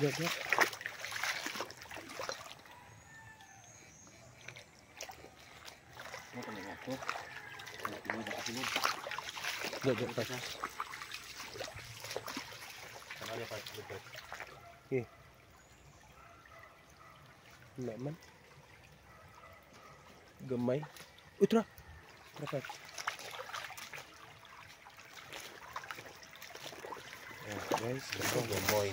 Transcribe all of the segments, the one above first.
được đấy. Được được phải kì. Mẹ mất. Gầm mấy ui tra tra phải Guys, không được mồi.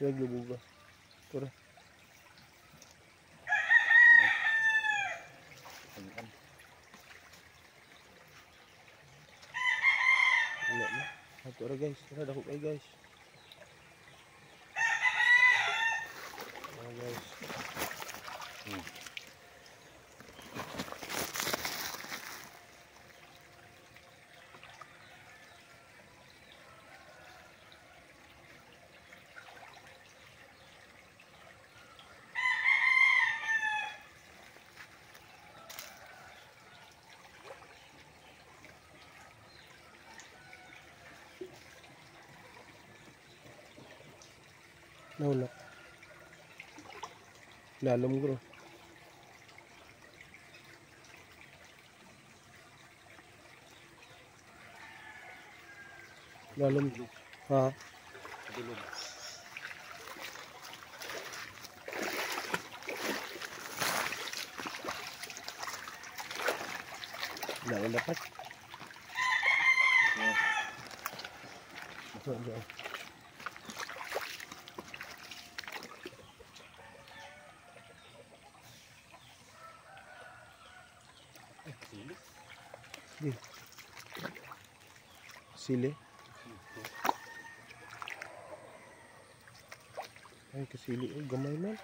Yo buka. buga. Tura. Wala guys, ada hook eh, guys. No, no. Nah, lum guru. Nah, lum. Ha. Lum. Nak dapat. Ya. Betul, betul. Sili. Ay, kasili. Oh, gamay man.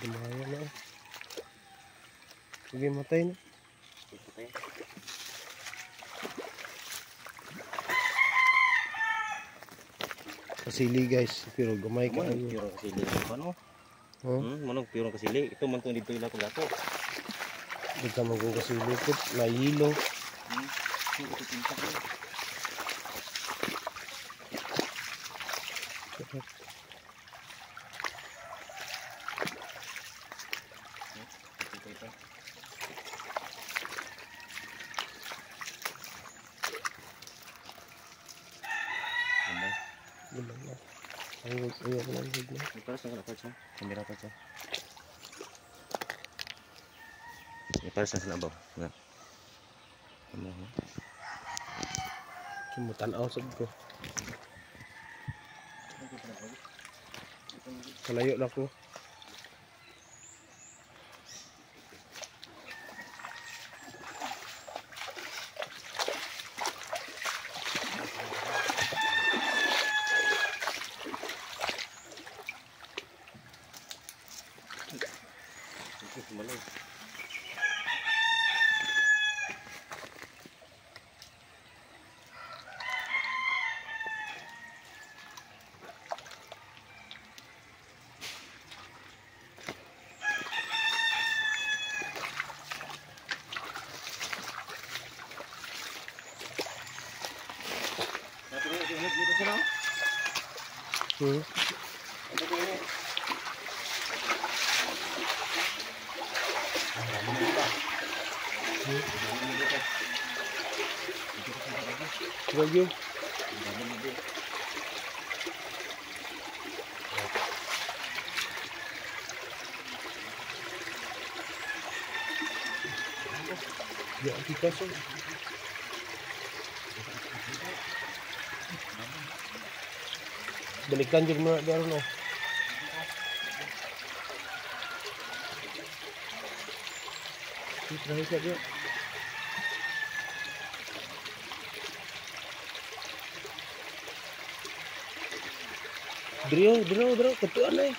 Gamay na. oh. Sige, matay na. Tayo. Kasili guys. Pero gamay ka. Manong Ano? piro kasili. Ano? Oh, Hmm, manong piro kasili. Ito man itong dito ila ko. Bigyan mo kung kasi lupit, nahilo. Ayun, May paras na sila ba? Nga. Ano ha? Sumutan ako sab ko. Kalayo. Ừ. Rồi dư. Dạ, thì số. balikan jud mo daron oh Terus lagi. Drill, drill, drill, ketuan eh.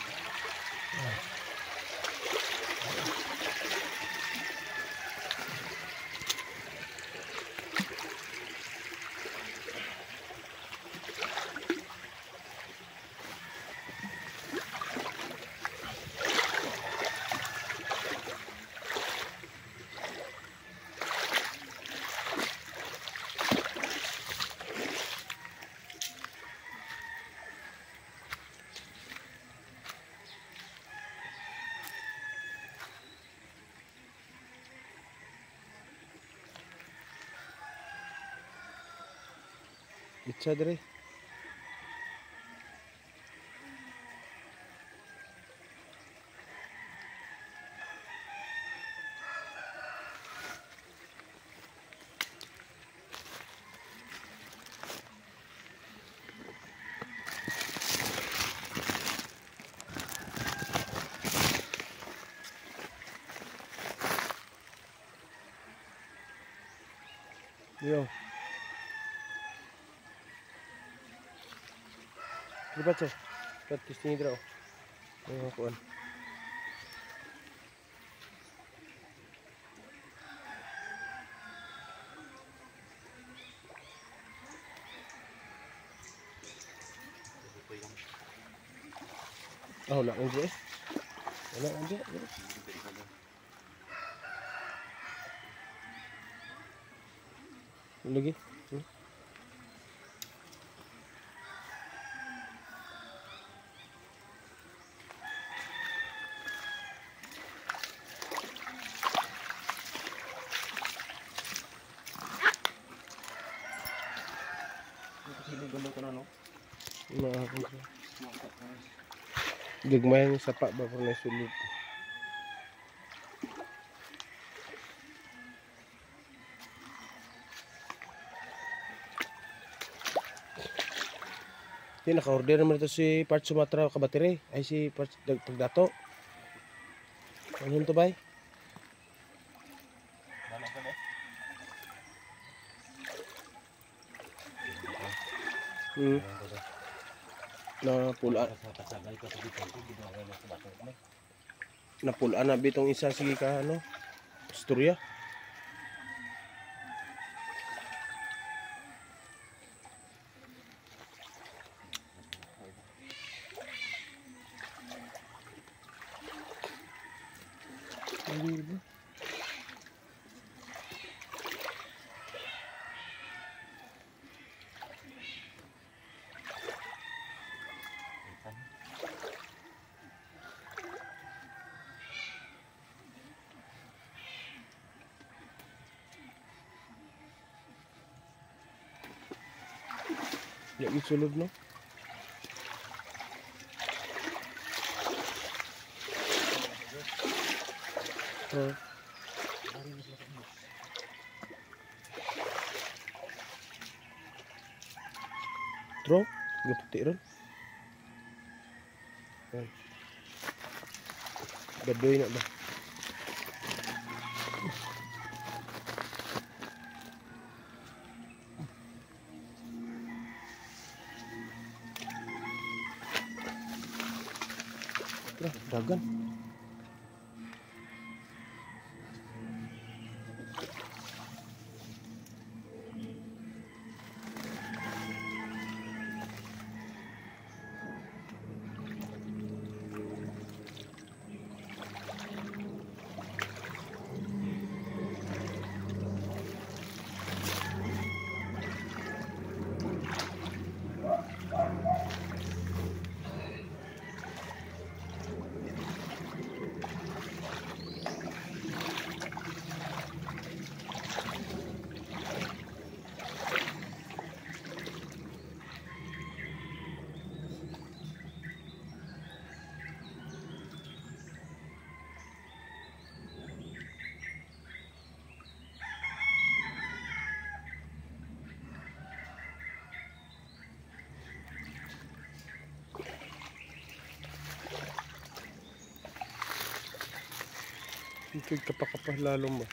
ಇಚ್ಚಾದ್ರೆ Yo. Lipat siya. Lipat kis ni draw. Ayan kuan. Ah, wala kang eh. Wala kang dyan. Lagi. Gamot ko na no. Siya. Gagmay ang sapa ba kung naisulod. Hindi, naka-order naman ito si Part Sumatra Kabatire. Ay, si Part Tagdato. Ano yun to, bay? Hmm. Na pula. Na pula na bitong isa sige ka ano? Istorya. Ano ba? Ya, sulod no? Oh. Tro, gapti ron. Gadoy na ba? ढक्कन Ito'y kapakapah lalo mo.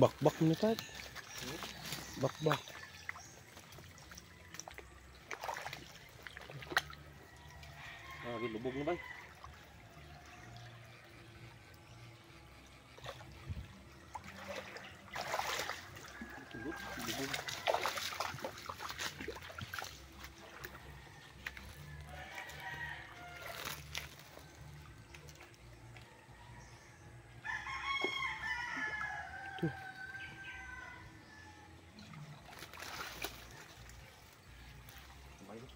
Bakbak mo tad. Bakbak. Ah, lubog na ba? Lubog, lubog. Sabay ba?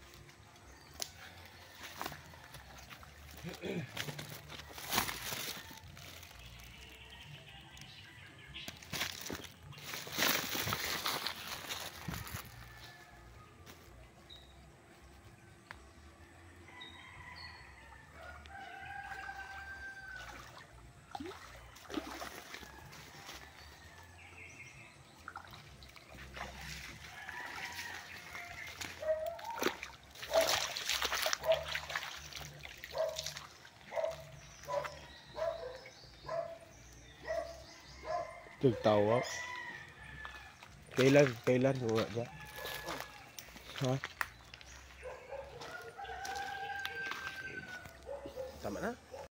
Nagtawa. Kailan? Kailan? Wala dyan. Ha?